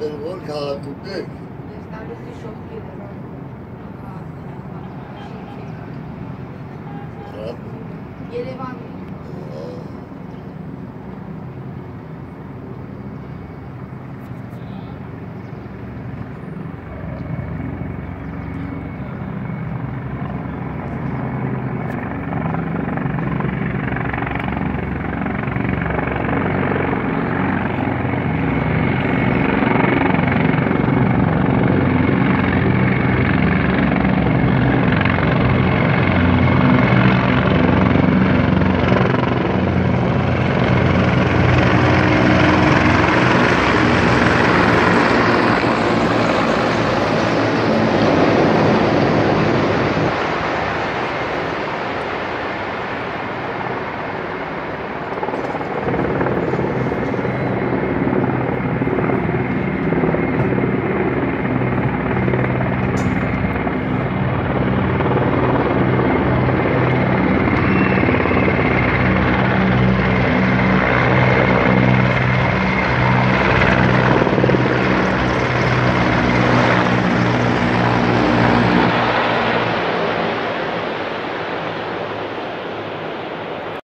քաղաքում եք։ Ստալինի շոկերը։ Հա։ Երևան